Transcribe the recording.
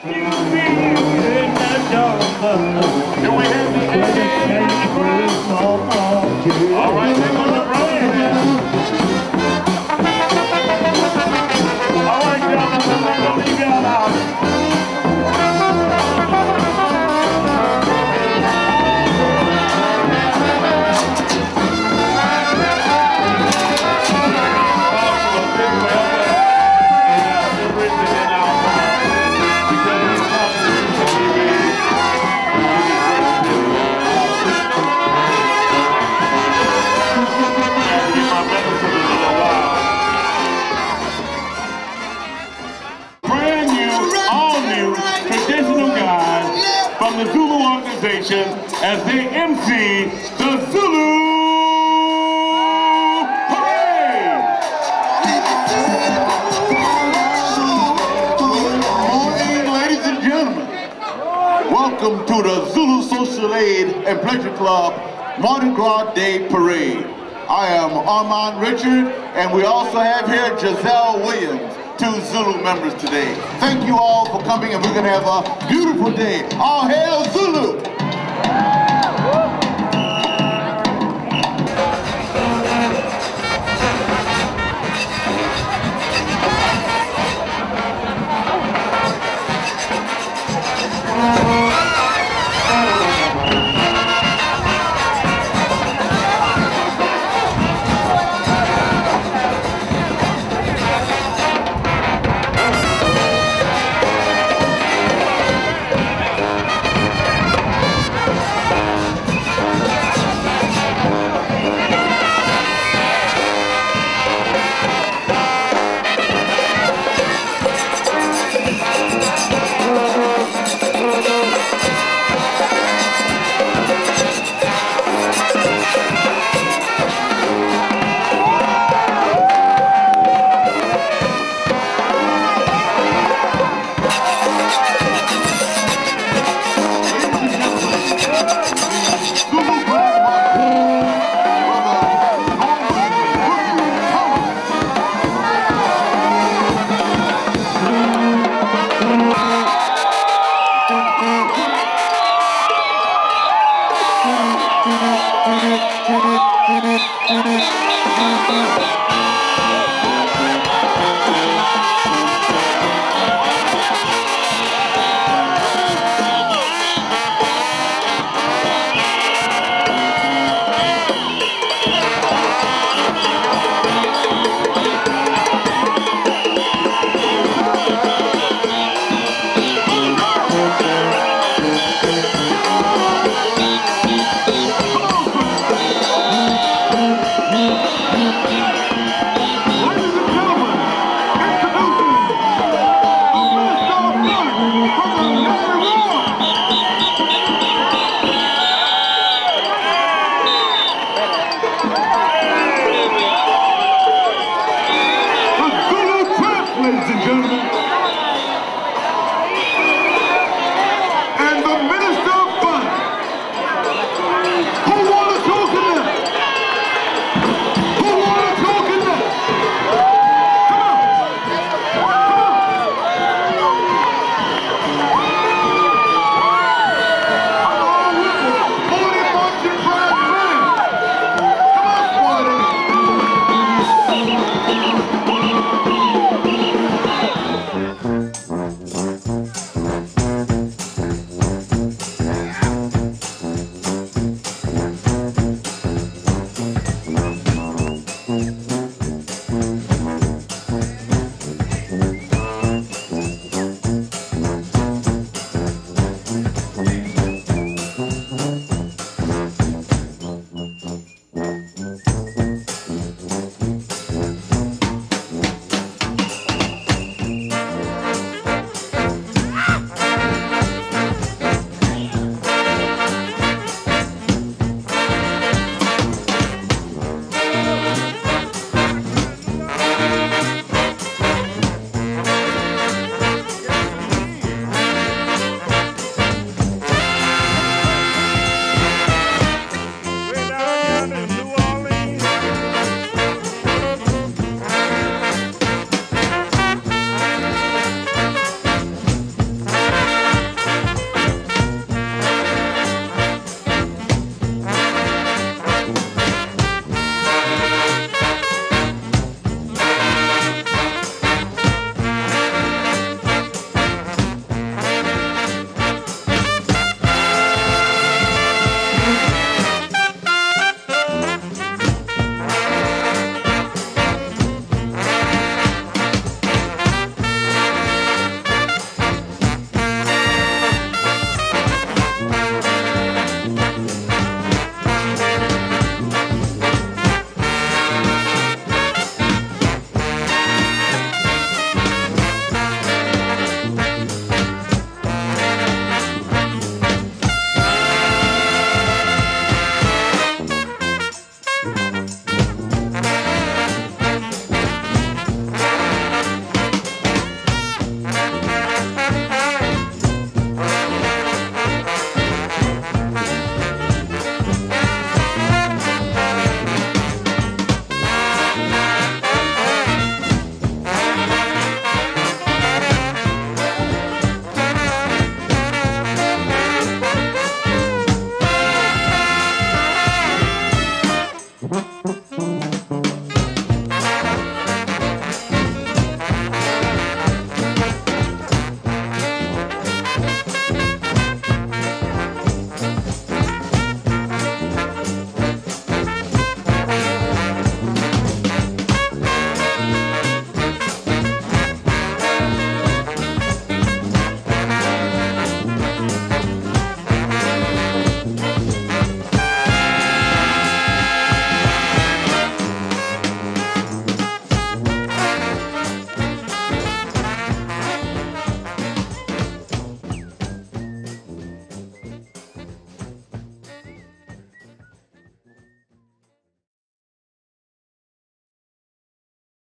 All right, as they MC the Zulu morning, ladies and gentlemen. Welcome to the Zulu Social Aid and Pleasure Club Mardi Gras Day Parade. I am Armand Richard, and we also have here Giselle Williams, two Zulu members today. Thank you all for coming, and we're going to have a beautiful day. All hail Zulu!